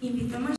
Invitamos